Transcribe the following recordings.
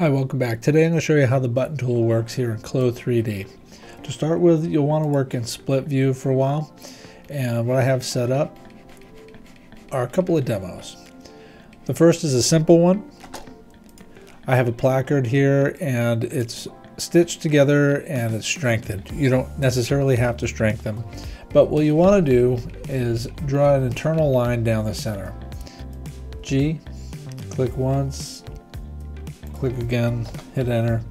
Hi, welcome back. Today I'm going to show you how the button tool works here in Clo 3D. To start with, you'll want to work in split view for a while. And what I have set up are a couple of demos. The first is a simple one. I have a placard here and it's stitched together and it's strengthened. You don't necessarily have to strengthen, but what you want to do is draw an internal line down the center. G, click once, click again, hit enter,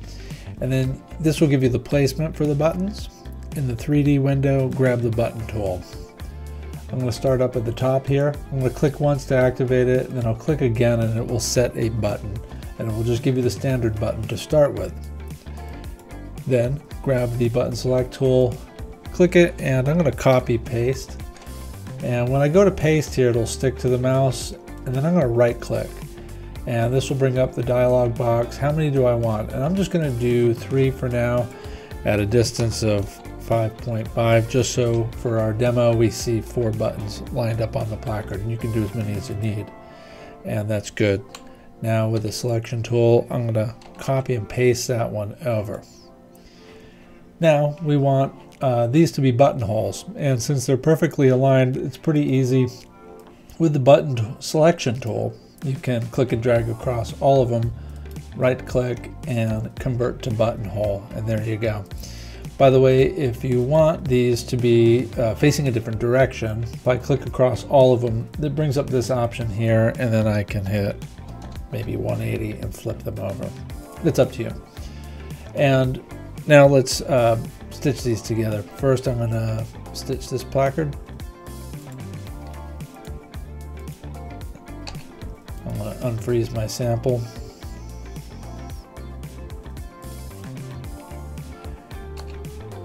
and then this will give you the placement for the buttons. In the 3D window, grab the button tool. I'm going to start up at the top here. I'm going to click once to activate it, and then I'll click again and it will set a button. And it will just give you the standard button to start with. Then grab the button select tool, click it, and I'm going to copy paste. And when I go to paste here, it'll stick to the mouse, and then I'm going to right click and this will bring up the dialog box. How many do I want? And I'm just going to do three for now at a distance of 5.5 just so for our demo we see four buttons lined up on the placard and you can do as many as you need and that's good. Now with the selection tool I'm going to copy and paste that one over. Now we want uh, these to be buttonholes and since they're perfectly aligned it's pretty easy with the button selection tool you can click and drag across all of them, right click and convert to buttonhole and there you go. By the way, if you want these to be uh, facing a different direction, if I click across all of them, it brings up this option here and then I can hit maybe 180 and flip them over. It's up to you. And now let's uh, stitch these together. First I'm going to stitch this placard unfreeze my sample.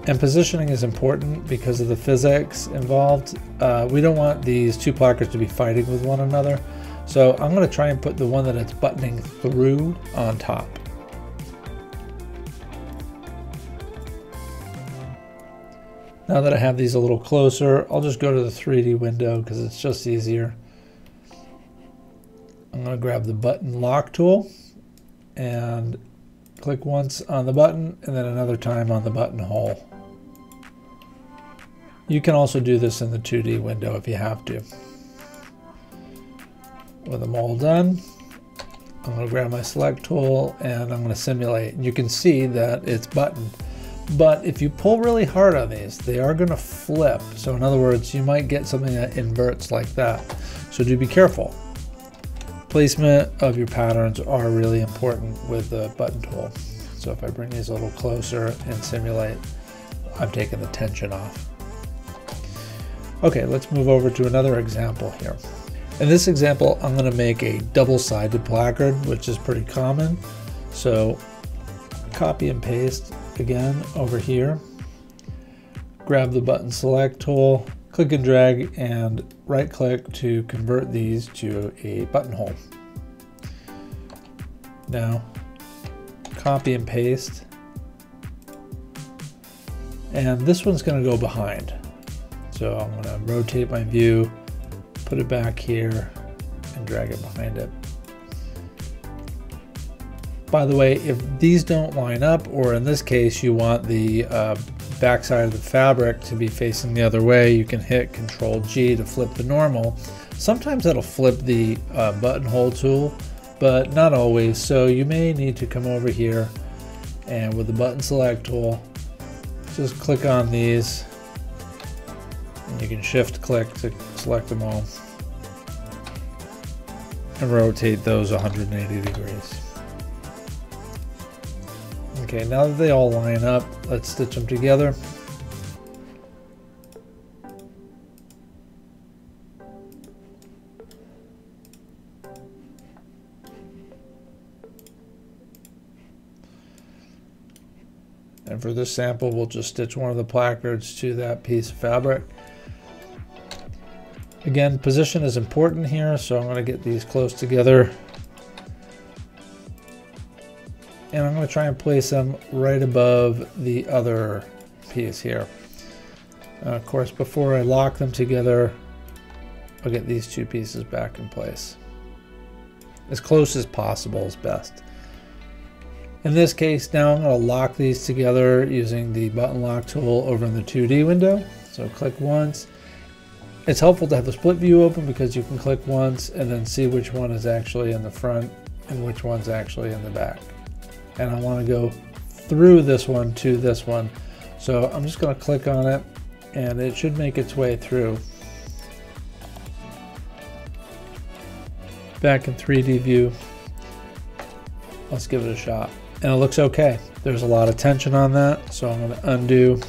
And positioning is important because of the physics involved. Uh, we don't want these two placards to be fighting with one another. So I'm going to try and put the one that it's buttoning through on top. Now that I have these a little closer, I'll just go to the 3D window because it's just easier. I'm going to grab the button lock tool and click once on the button and then another time on the buttonhole. You can also do this in the 2D window if you have to. With them all done, I'm going to grab my select tool and I'm going to simulate. You can see that it's buttoned. But if you pull really hard on these, they are going to flip. So in other words, you might get something that inverts like that. So do be careful placement of your patterns are really important with the button tool. So if I bring these a little closer and simulate, I'm taking the tension off. Okay, let's move over to another example here. In this example, I'm going to make a double-sided placard, which is pretty common. So copy and paste again over here. Grab the button select tool, click and drag and right click to convert these to a buttonhole. Now copy and paste and this one's going to go behind. So I'm going to rotate my view, put it back here and drag it behind it. By the way, if these don't line up, or in this case, you want the uh, backside of the fabric to be facing the other way, you can hit Control G to flip the normal. Sometimes that'll flip the uh, buttonhole tool, but not always. So you may need to come over here and with the button select tool, just click on these and you can shift click to select them all and rotate those 180 degrees. Okay, now that they all line up, let's stitch them together. And for this sample, we'll just stitch one of the placards to that piece of fabric. Again, position is important here, so I'm going to get these close together and I'm going to try and place them right above the other piece here. Uh, of course, before I lock them together, I'll get these two pieces back in place. As close as possible is best. In this case, now I'm going to lock these together using the button lock tool over in the 2D window. So click once. It's helpful to have the split view open because you can click once and then see which one is actually in the front and which one's actually in the back. And I want to go through this one to this one. So I'm just going to click on it and it should make its way through. Back in 3D view, let's give it a shot. And it looks okay. There's a lot of tension on that, so I'm going to undo.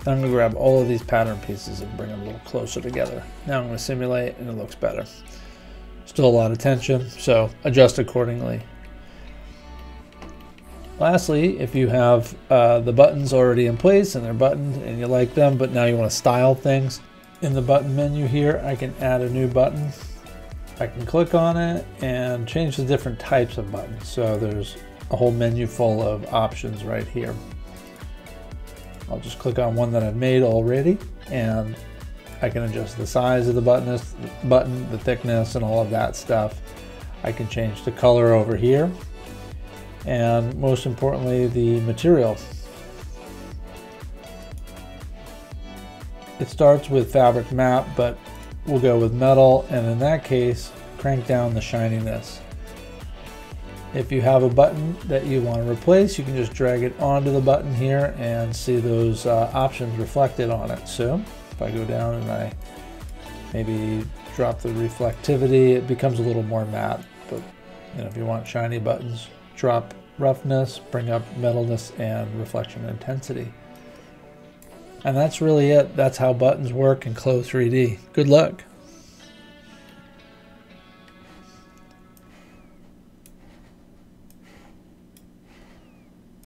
I'm going to grab all of these pattern pieces and bring them a little closer together. Now I'm going to simulate and it looks better. Still a lot of tension, so adjust accordingly. Lastly, if you have uh, the buttons already in place and they're buttoned and you like them, but now you want to style things, in the button menu here, I can add a new button. I can click on it and change the different types of buttons. So there's a whole menu full of options right here. I'll just click on one that I've made already and I can adjust the size of the button, the thickness and all of that stuff. I can change the color over here and most importantly the material. It starts with fabric matte but we'll go with metal and in that case crank down the shininess. If you have a button that you want to replace you can just drag it onto the button here and see those uh, options reflected on it. So if I go down and I maybe drop the reflectivity it becomes a little more matte but you know, if you want shiny buttons drop roughness, bring up metalness and reflection intensity. And that's really it. That's how buttons work in Clo 3D. Good luck.